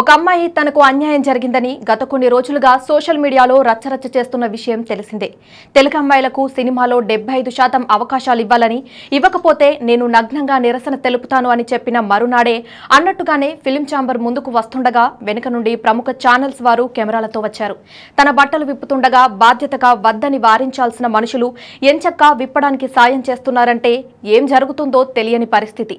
ఒక అమ్మాయి తనకు అన్యాయం జరిగిందని గత కొన్ని రోజులుగా సోషల్ మీడియాలో రచ్చరచ్చ చేస్తున్న విషయం తెలిసిందే. తెలుగు అమ్మాయిలకు సినిమాలో డెబ్బై ఐదు శాతం అవకాశాలు ఇవ్వాలని ఇవ్వకపోతే నేను నగ్నంగా నిరసన తెలుపుతాను అని చెప్పిన మరునాడే అన్నట్టుగానే ఫిలిం ఛాంబర్ ముందుకు వస్తుండగా వెనుక నుండి ప్రముఖ ఛానల్స్ వారు కెమెరాలతో వచ్చారు. తన బట్టలు విప్పుతుండగా బాధ్యతగా వద్దని వారించాల్సిన మనుషులు ఎంచక్కా విప్పడానికి సాయం చేస్తున్నారంటే ఏం జరుగుతుందో తెలియని పరిస్థితి.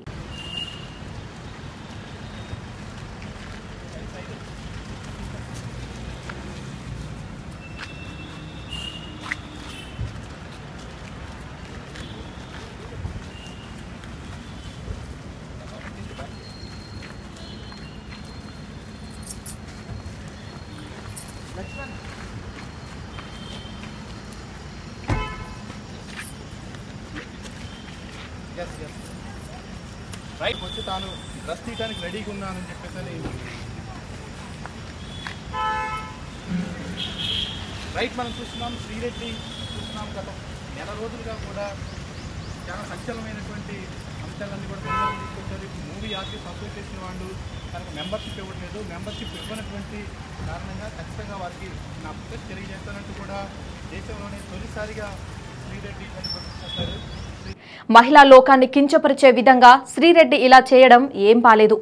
ఎస్ ఎస్ రైట్ వచ్చి తాను డ్రెస్ తీయడానికి రెడీగా ఉన్నానని చెప్పేసి అని రైట్ మనం చూస్తున్నాం శ్రీరెడ్డి చూస్తున్నాం గత. నెల రోజులుగా కూడా చాలా సంచలనమైనటువంటి అంశాలన్నీ కూడా తీసుకొచ్చారు. మూవీ ఆర్టిస్ట్ అసోసియేషన్ వాళ్ళు తనకు మెంబర్షిప్ ఇవ్వట్లేదు. మెంబర్షిప్ ఇవ్వనటువంటి కారణంగా ఖచ్చితంగా వారికి నా ప్రొటెస్ట్ తెలియజేస్తానంటూ కూడా దేశంలోనే తొలిసారిగా శ్రీరెడ్డి అని మహిళా లోకాన్ని కించపరిచే విధంగా శ్రీరెడ్డి ఇలా చేయడం ఏం పాలేదు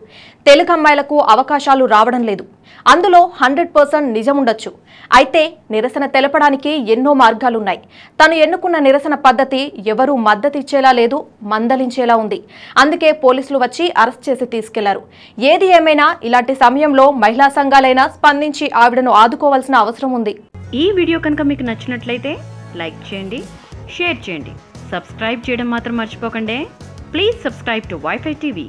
తెలుగు అమ్మాయిలకు అవకాశాలు రావడం లేదు. అందులో హండ్రెడ్ పర్సెంట్ నిజముండొచ్చు అయితే నిరసన తెలపడానికి ఎన్నో మార్గాలున్నాయి. తను ఎన్నుకున్న నిరసన పద్ధతి ఎవరూ మద్దతిచ్చేలా లేదు మందలించేలా ఉంది. అందుకే పోలీసులు వచ్చి అరెస్ట్ చేసి తీసుకెళ్ళారు. ఏది ఏమైనా ఇలాంటి సమయంలో మహిళా సంఘాలైనా స్పందించి ఆవిడను ఆదుకోవాల్సిన అవసరం ఉంది. ఈ వీడియో కనుక మీకు నచ్చినట్లయితే లైక్ చేయండి షేర్ చేయండి. సబ్స్క్రైబ్ చేయడం మాత్రం మర్చిపోకండి. Please subscribe to wifi TV.